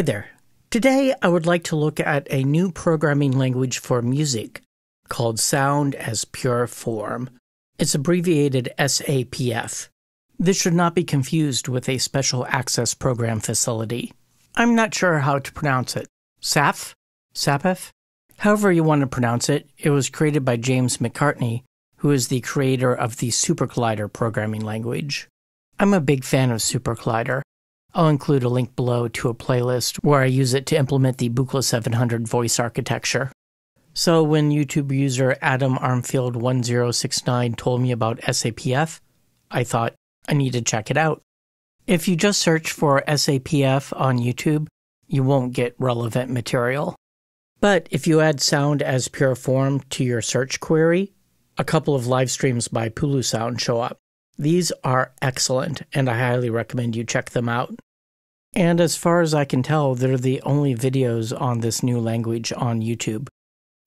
Hi there. Today I would like to look at a new programming language for music called Sound as Pure Form. It's abbreviated SAPF. This should not be confused with a special access program facility. I'm not sure how to pronounce it. SAF? SAPF? However you want to pronounce it, it was created by James McCartney, who is the creator of the SuperCollider programming language. I'm a big fan of SuperCollider. I'll include a link below to a playlist where I use it to implement the Buchla 700 voice architecture. So when YouTube user Adam Armfield 1069 told me about SAPF, I thought I need to check it out. If you just search for SAPF on YouTube, you won't get relevant material. But if you add sound as pure form to your search query, a couple of live streams by pulusound show up. These are excellent, and I highly recommend you check them out. And as far as I can tell, they're the only videos on this new language on YouTube.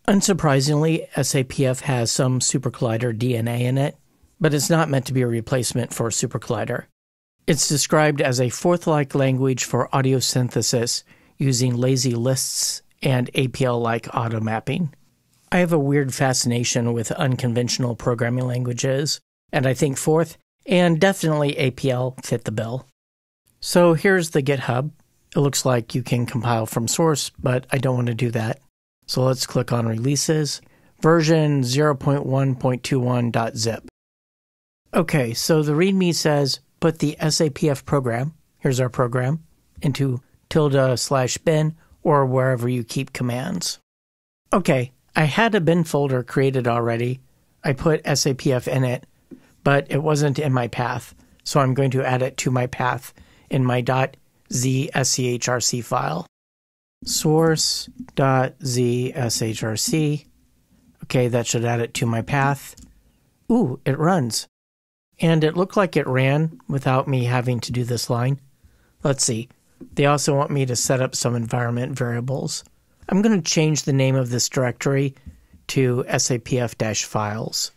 Unsurprisingly, SAPF has some SuperCollider DNA in it, but it's not meant to be a replacement for SuperCollider. It's described as a Forth like language for audio synthesis using lazy lists and APL like auto mapping. I have a weird fascination with unconventional programming languages, and I think Forth and definitely APL fit the bill. So here's the GitHub. It looks like you can compile from source, but I don't want to do that. So let's click on releases, version 0.1.21.zip. Okay, so the README says put the SAPF program, here's our program, into tilde slash bin or wherever you keep commands. Okay, I had a bin folder created already. I put SAPF in it, but it wasn't in my path, so I'm going to add it to my path in my .zshrc file. Source.zshrc. Okay, that should add it to my path. Ooh, it runs. And it looked like it ran without me having to do this line. Let's see. They also want me to set up some environment variables. I'm going to change the name of this directory to sapf files.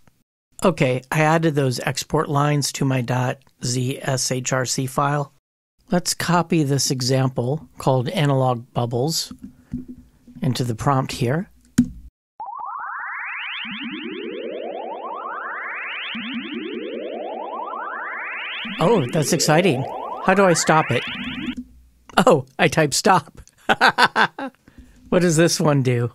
Okay, I added those export lines to my .zshrc file. Let's copy this example called analog bubbles into the prompt here. Oh, that's exciting. How do I stop it? Oh, I type stop. what does this one do?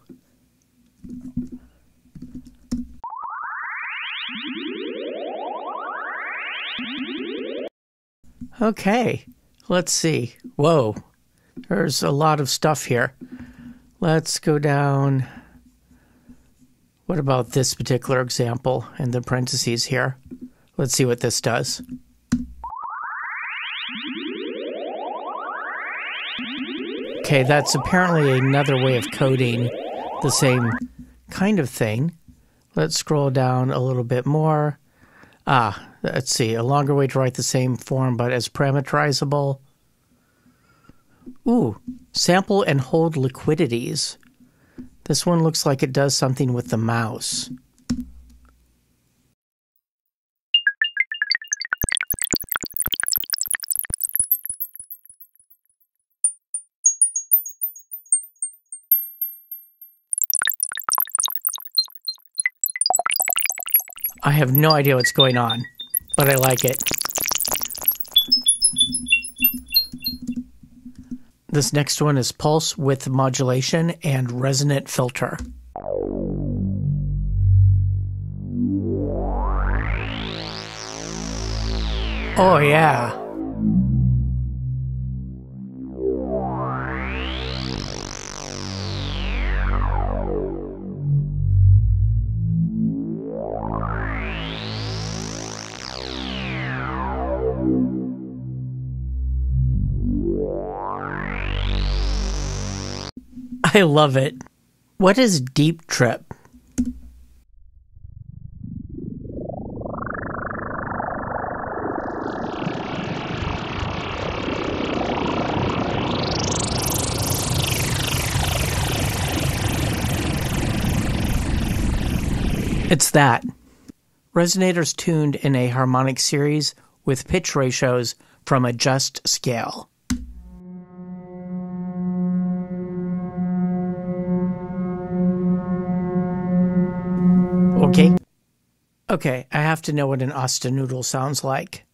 Okay. Let's see. Whoa. There's a lot of stuff here. Let's go down. What about this particular example in the parentheses here? Let's see what this does. Okay, that's apparently another way of coding the same kind of thing. Let's scroll down a little bit more. Ah, let's see, a longer way to write the same form but as parameterizable. Ooh, sample and hold liquidities. This one looks like it does something with the mouse. I have no idea what's going on, but I like it. This next one is pulse width modulation and resonant filter. Oh, yeah. I love it. What is Deep Trip? It's that. Resonators tuned in a harmonic series with pitch ratios from a just scale. Okay. Mm-hmm. Okay, I have to know what an Asta noodle sounds like.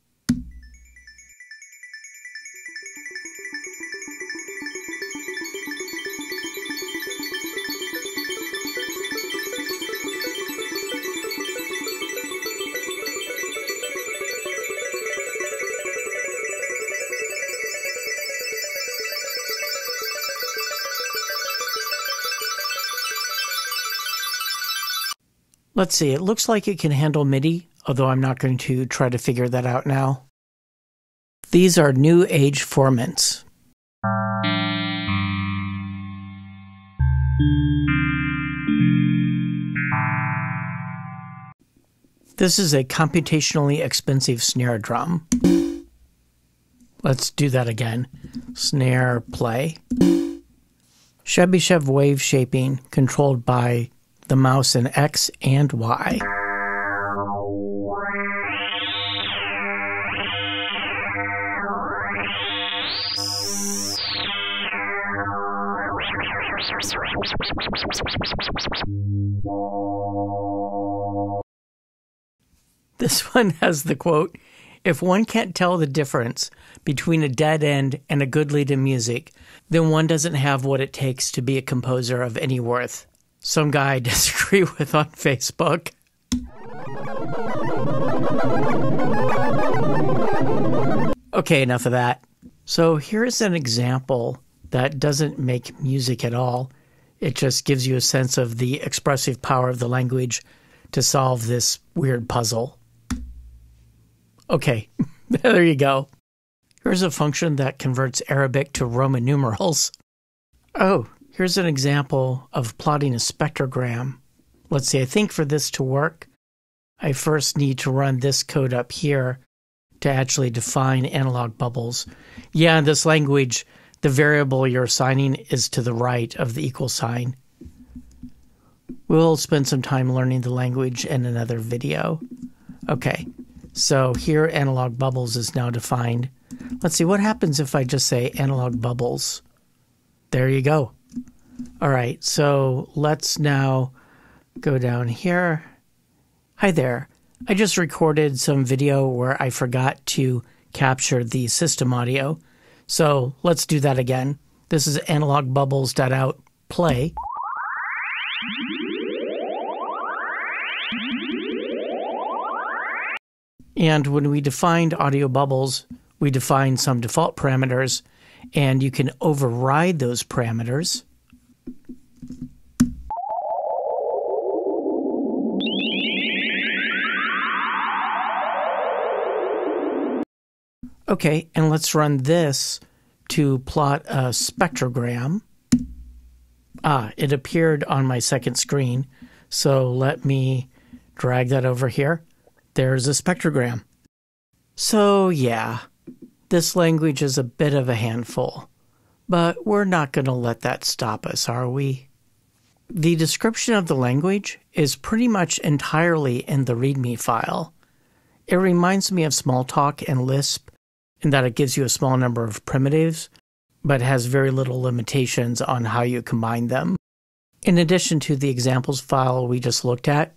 Let's see, it looks like it can handle MIDI, although I'm not going to try to figure that out now. These are new age formants. This is a computationally expensive snare drum. Let's do that again. Snare play. Chebyshev wave shaping controlled by the mouse in X and Y. This one has the quote If one can't tell the difference between a dead end and a good lead in music, then one doesn't have what it takes to be a composer of any worth some guy I disagree with on Facebook. Okay, enough of that. So here's an example that doesn't make music at all. It just gives you a sense of the expressive power of the language to solve this weird puzzle. Okay, there you go. Here's a function that converts Arabic to Roman numerals. Oh, Here's an example of plotting a spectrogram. Let's see, I think for this to work, I first need to run this code up here to actually define analog bubbles. Yeah, in this language, the variable you're assigning is to the right of the equal sign. We'll spend some time learning the language in another video. Okay, so here analog bubbles is now defined. Let's see, what happens if I just say analog bubbles? There you go. All right, so let's now go down here. Hi there. I just recorded some video where I forgot to capture the system audio. So let's do that again. This is analog bubbles.out play. And when we defined audio bubbles, we defined some default parameters, and you can override those parameters Okay, and let's run this to plot a spectrogram. Ah, it appeared on my second screen. So let me drag that over here. There's a spectrogram. So, yeah, this language is a bit of a handful, but we're not going to let that stop us, are we? The description of the language is pretty much entirely in the README file. It reminds me of Smalltalk and Lisp in that it gives you a small number of primitives, but has very little limitations on how you combine them. In addition to the examples file we just looked at,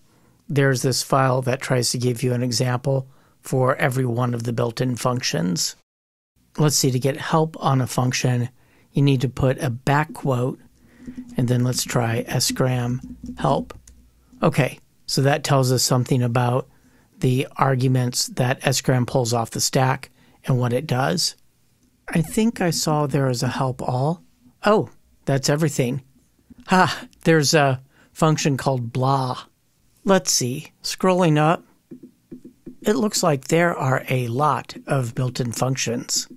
there's this file that tries to give you an example for every one of the built in functions. Let's see, to get help on a function, you need to put a back quote, and then let's try sgram help. Okay, so that tells us something about the arguments that sgram pulls off the stack and what it does. I think I saw there is a help all. Oh, that's everything. Ha, there's a function called blah. Let's see, scrolling up, it looks like there are a lot of built in functions.